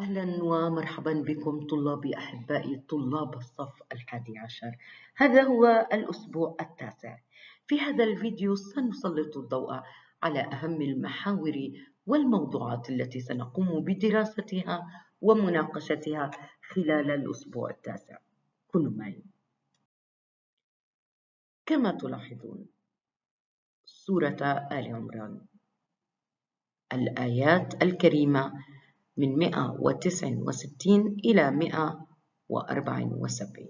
أهلا ومرحبا بكم طلابي أحبائي طلاب الصف الحادي عشر. هذا هو الأسبوع التاسع. في هذا الفيديو سنسلط الضوء على أهم المحاور والموضوعات التي سنقوم بدراستها ومناقشتها خلال الأسبوع التاسع. كونوا معي. كما تلاحظون سورة آل عمران. الآيات الكريمة من 169 إلى 174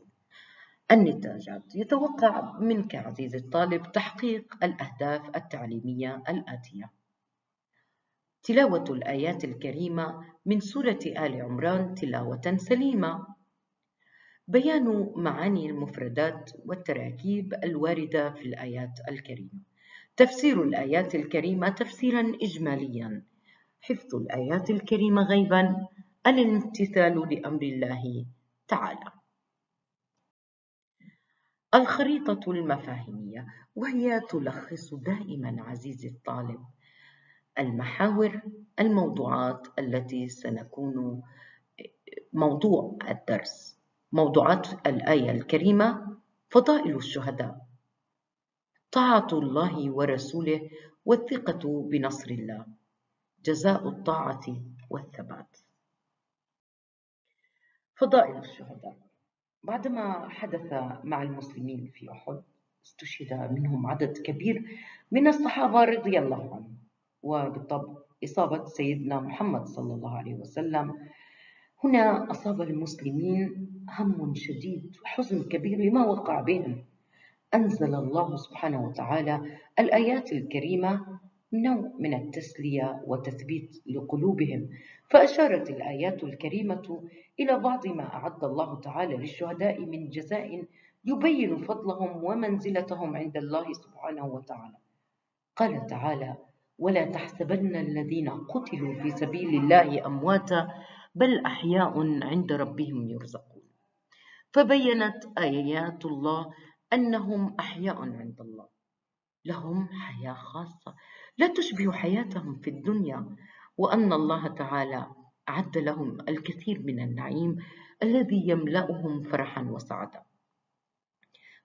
النتاجات. يتوقع منك عزيزي الطالب تحقيق الأهداف التعليمية الآتية. تلاوة الآيات الكريمة من سورة آل عمران تلاوة سليمة. بيان معاني المفردات والتراكيب الواردة في الآيات الكريمة. تفسير الآيات الكريمة تفسيرا إجماليا. حفظ الآيات الكريمة غيبا الامتثال لأمر الله تعالى. الخريطة المفاهيمية وهي تلخص دائما عزيزي الطالب المحاور الموضوعات التي سنكون موضوع الدرس موضوعات الآية الكريمة فضائل الشهداء طاعة الله ورسوله والثقة بنصر الله. جزاء الطاعة والثبات. فضائل الشهداء. بعدما حدث مع المسلمين في أحد استشهد منهم عدد كبير من الصحابة رضي الله عنهم وبالطبع إصابة سيدنا محمد صلى الله عليه وسلم. هنا أصاب المسلمين هم شديد وحزن كبير لما وقع بهم. أنزل الله سبحانه وتعالى الآيات الكريمة نوع من التسلية وتثبيت لقلوبهم فأشارت الآيات الكريمة إلى بعض ما أعد الله تعالى للشهداء من جزاء يبين فضلهم ومنزلتهم عند الله سبحانه وتعالى. قال تعالى ولا تحسبن الذين قتلوا في سبيل الله أمواتا بل أحياء عند ربهم يرزقون. فبينت آيات الله أنهم أحياء عند الله. لهم حياة خاصة. لا تشبه حياتهم في الدنيا وأن الله تعالى أعد لهم الكثير من النعيم الذي يملأهم فرحا وسعادة.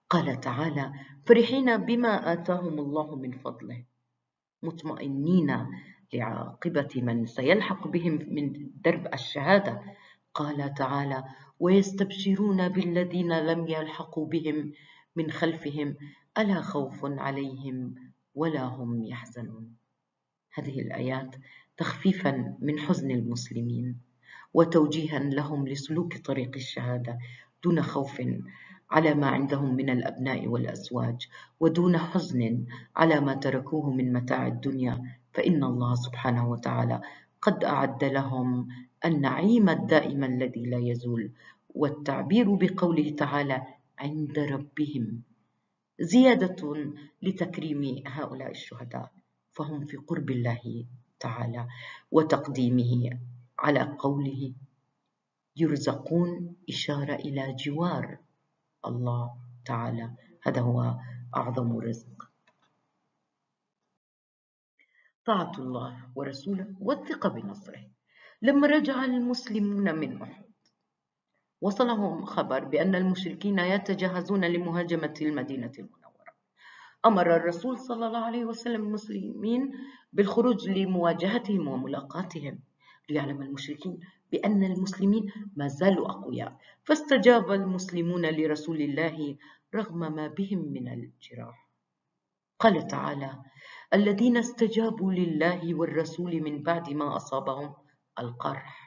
قال تعالى فرحين بما آتاهم الله من فضله مطمئنين لعاقبة من سيلحق بهم من درب الشهادة. قال تعالى ويستبشرون بالذين لم يلحقوا بهم من خلفهم ألا خوف عليهم ولا هم يحزنون. هذه الآيات تخفيفا من حزن المسلمين وتوجيها لهم لسلوك طريق الشهادة دون خوف على ما عندهم من الأبناء والأزواج ودون حزن على ما تركوه من متاع الدنيا. فإن الله سبحانه وتعالى قد أعد لهم النعيم الدائم الذي لا يزول. والتعبير بقوله تعالى عند ربهم زيادة لتكريم هؤلاء الشهداء فهم في قرب الله تعالى وتقديمه على قوله يرزقون إشارة إلى جوار الله تعالى. هذا هو أعظم رزق. طاعة الله ورسوله والثقة بنصره. لما رجع المسلمون من أحد وصلهم خبر بأن المشركين يتجهزون لمهاجمة المدينة المنورة. أمر الرسول صلى الله عليه وسلم المسلمين بالخروج لمواجهتهم وملاقاتهم ليعلم المشركين بأن المسلمين ما زالوا أقوياء. فاستجاب المسلمون لرسول الله رغم ما بهم من الجراح. قال تعالى الذين استجابوا لله والرسول من بعد ما أصابهم القرح.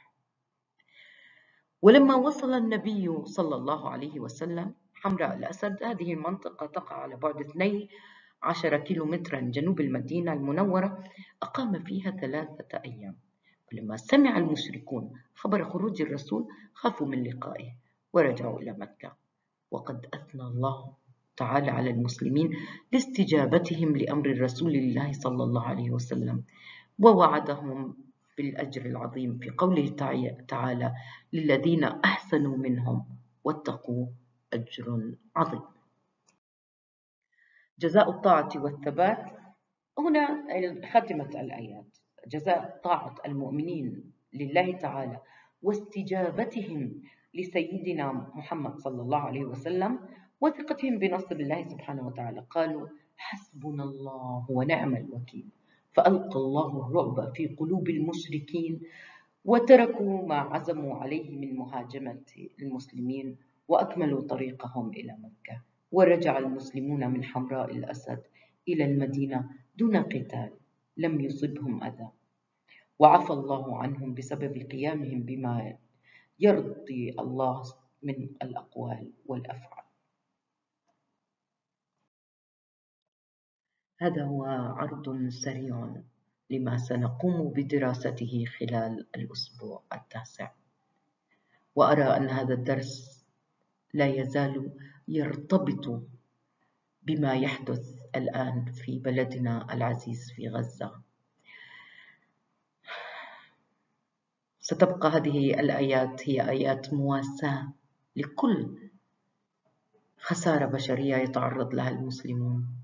ولما وصل النبي صلى الله عليه وسلم حمراء الأسد هذه المنطقة تقع على بعد 12 كيلومترا جنوب المدينة المنورة أقام فيها ثلاثة أيام. ولما سمع المشركون خبر خروج الرسول خافوا من لقائه ورجعوا إلى مكة. وقد أثنى الله تعالى على المسلمين لاستجابتهم لأمر رسول الله صلى الله عليه وسلم ووعدهم بالأجر العظيم في قوله تعالى للذين أحسنوا منهم واتقوا أجر عظيم. جزاء الطاعة والثبات. هنا خاتمة الآيات. جزاء طاعة المؤمنين لله تعالى واستجابتهم لسيدنا محمد صلى الله عليه وسلم وثقتهم بنصر الله سبحانه وتعالى. قالوا حسبنا الله ونعم الوكيل. فألقى الله الرعب في قلوب المشركين وتركوا ما عزموا عليه من مهاجمة المسلمين وأكملوا طريقهم إلى مكة. ورجع المسلمون من حمراء الأسد إلى المدينة دون قتال لم يصبهم أذى. وعفى الله عنهم بسبب قيامهم بما يرضي الله من الأقوال والأفعال. هذا هو عرض سريع لما سنقوم بدراسته خلال الأسبوع التاسع. وأرى أن هذا الدرس لا يزال يرتبط بما يحدث الآن في بلدنا العزيز في غزة. ستبقى هذه الآيات هي آيات مواساة لكل خسارة بشرية يتعرض لها المسلمون.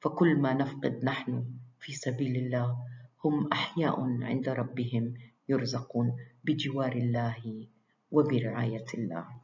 فكل ما نفقد نحن في سبيل الله هم أحياء عند ربهم يرزقون بجوار الله وبرعاية الله.